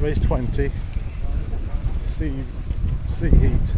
race 20, C, C heat.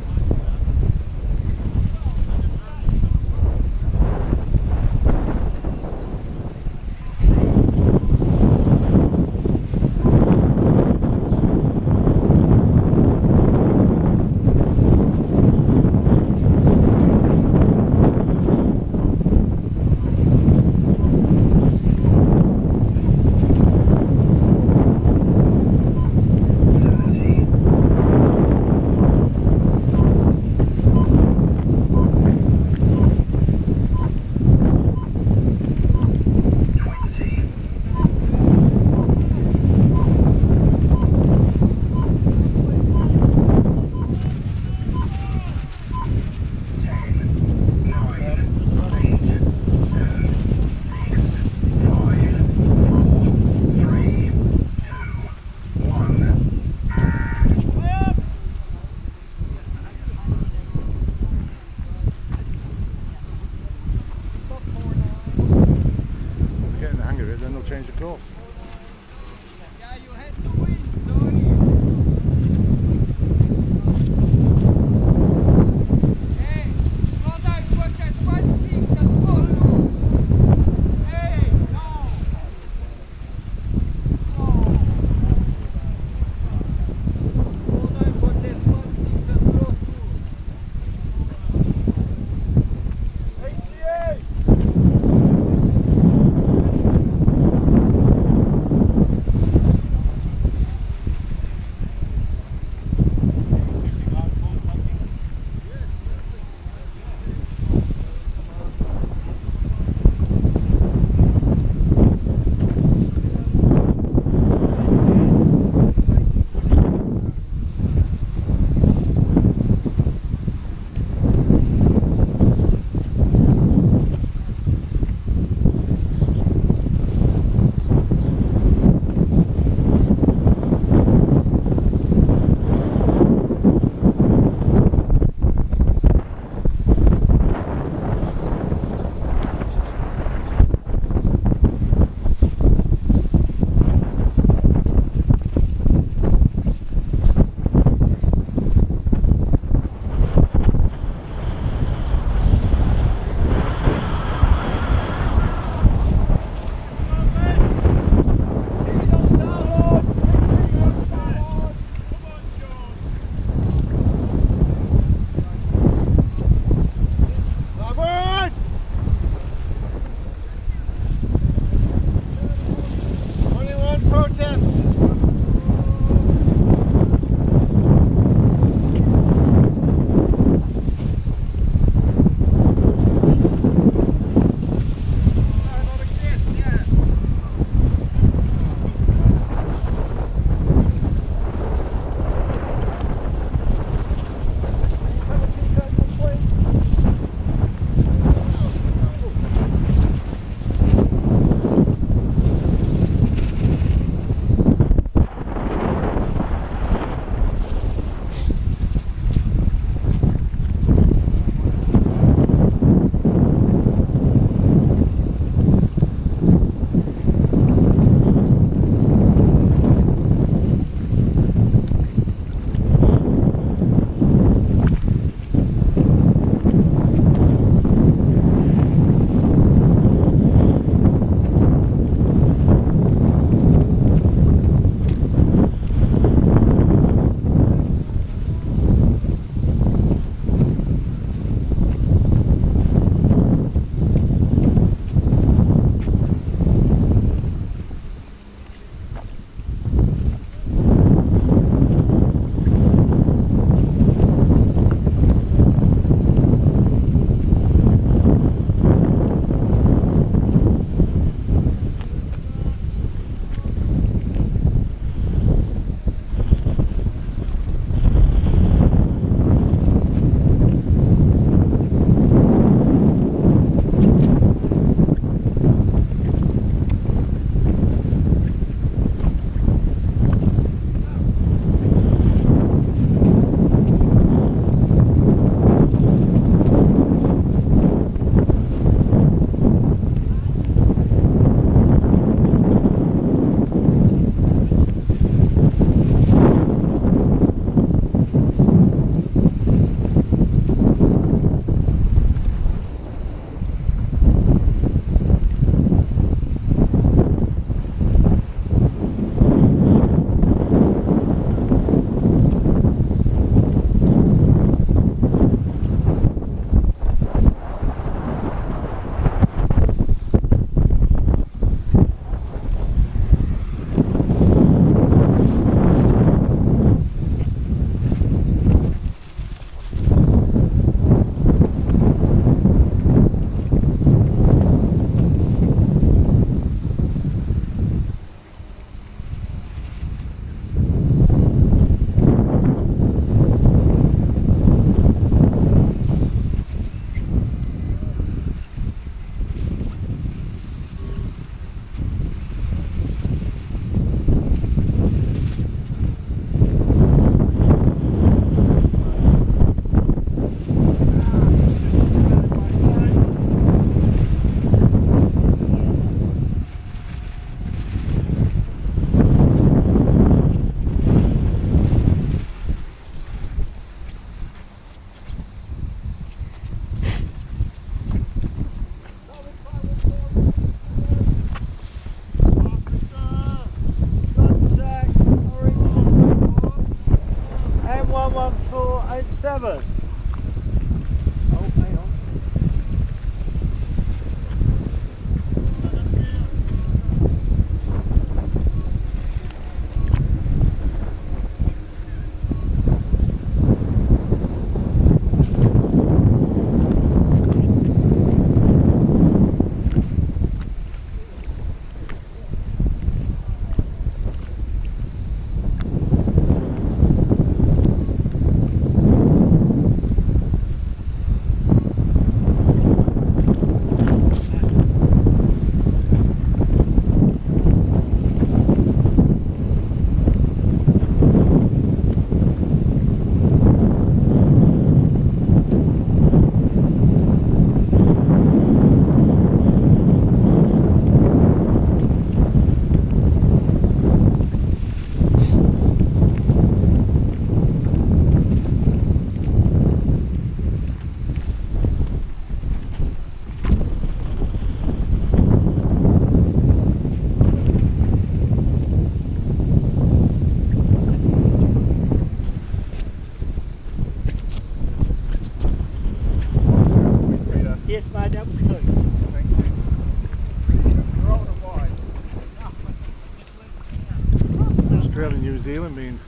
Australia New Zealand being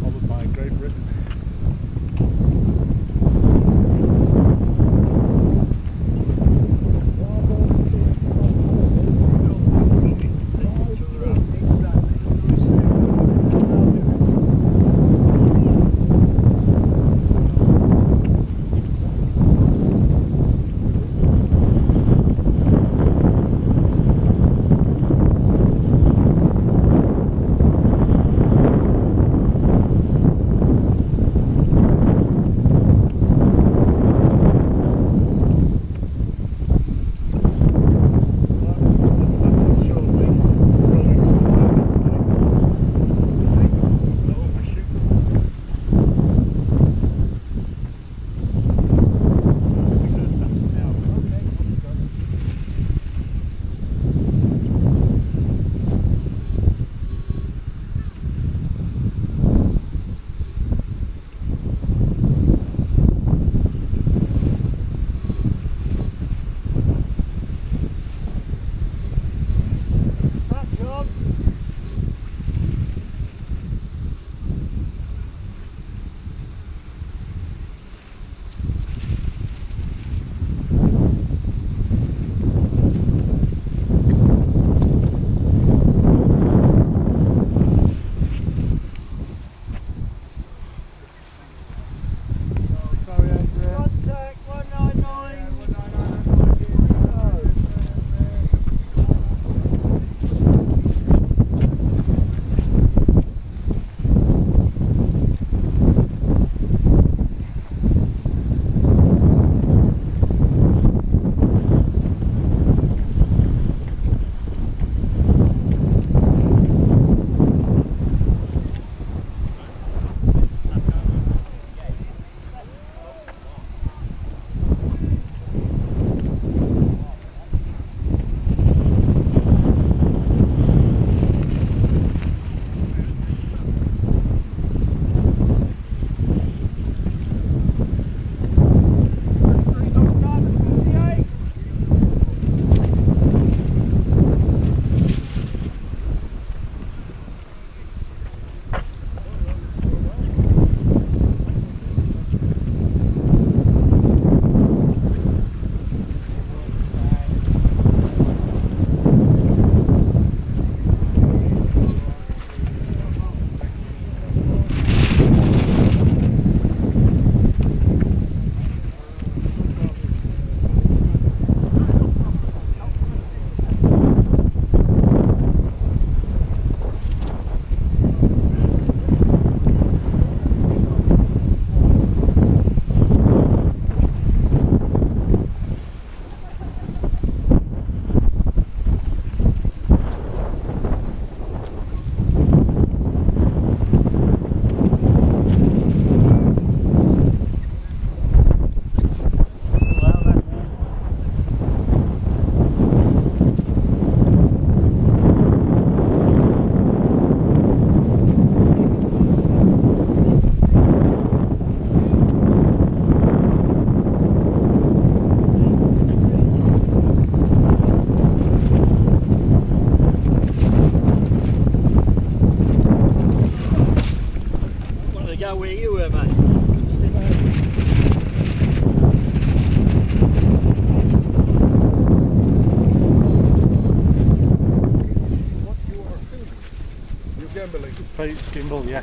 followed by Great Britain. where you were, mate. You are gambling. Gimbal, yeah.